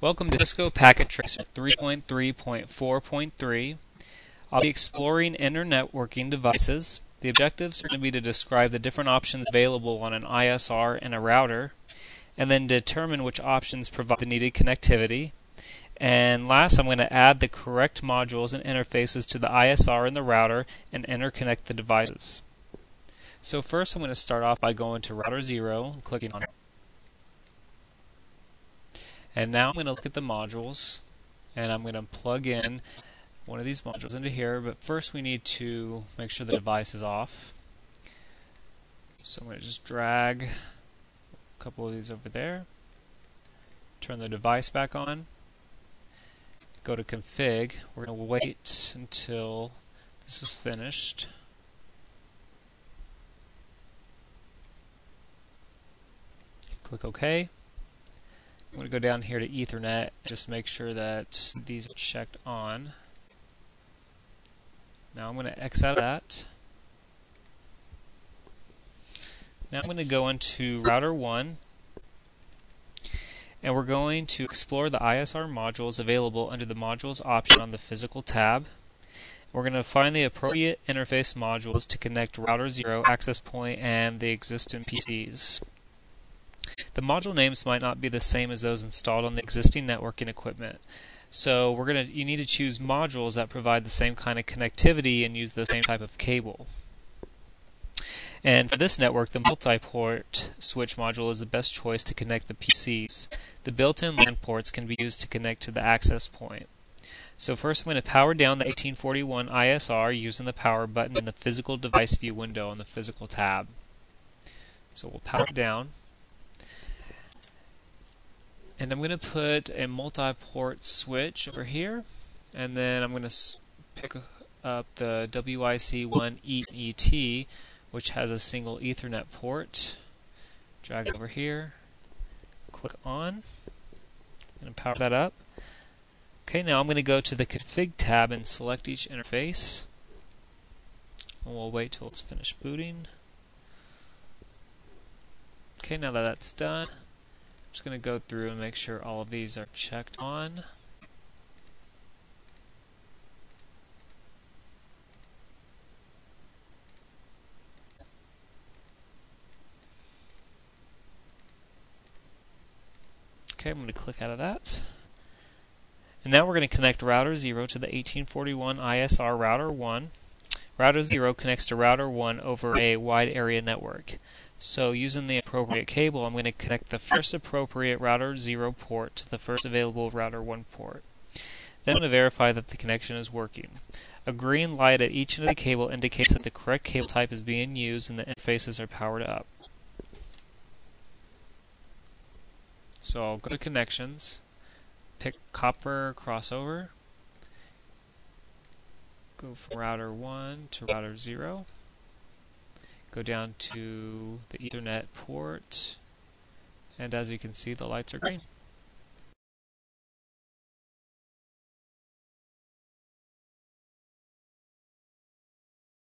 Welcome to Cisco Packet Tracer 3.3.4.3. I'll be exploring internetworking devices. The objectives are going to be to describe the different options available on an ISR and a router, and then determine which options provide the needed connectivity. And last, I'm going to add the correct modules and interfaces to the ISR and the router and interconnect the devices. So first I'm going to start off by going to router 0 and clicking on. And now I'm going to look at the modules and I'm going to plug in one of these modules into here, but first we need to make sure the device is off. So I'm going to just drag a couple of these over there, turn the device back on, go to config. We're going to wait until this is finished. Click OK. I'm going to go down here to Ethernet, just make sure that these are checked on. Now I'm going to X out of that. Now I'm going to go into router 1 and we're going to explore the ISR modules available under the modules option on the physical tab. We're going to find the appropriate interface modules to connect router 0, access point, and the existing PCs. The module names might not be the same as those installed on the existing networking equipment. So we're gonna you need to choose modules that provide the same kind of connectivity and use the same type of cable. And for this network, the multi-port switch module is the best choice to connect the PCs. The built-in LAN ports can be used to connect to the access point. So first I'm going to power down the 1841 ISR using the power button in the physical device view window on the physical tab. So we'll power it down. And I'm going to put a multi-port switch over here. And then I'm going to pick up the WIC1ET, which has a single Ethernet port. Drag it over here. Click on. And power that up. Okay, now I'm going to go to the config tab and select each interface. And we'll wait till it's finished booting. Okay, now that that's done, just going to go through and make sure all of these are checked on. Okay, I'm going to click out of that. And now we're going to connect router 0 to the 1841 ISR router 1. Router 0 connects to router 1 over a wide area network. So using the appropriate cable, I'm going to connect the first appropriate router 0 port to the first available router 1 port. Then I'm going to verify that the connection is working. A green light at each end of the cable indicates that the correct cable type is being used and the interfaces are powered up. So I'll go to connections, pick copper crossover, go from router 1 to router 0 go down to the Ethernet port, and as you can see, the lights are green.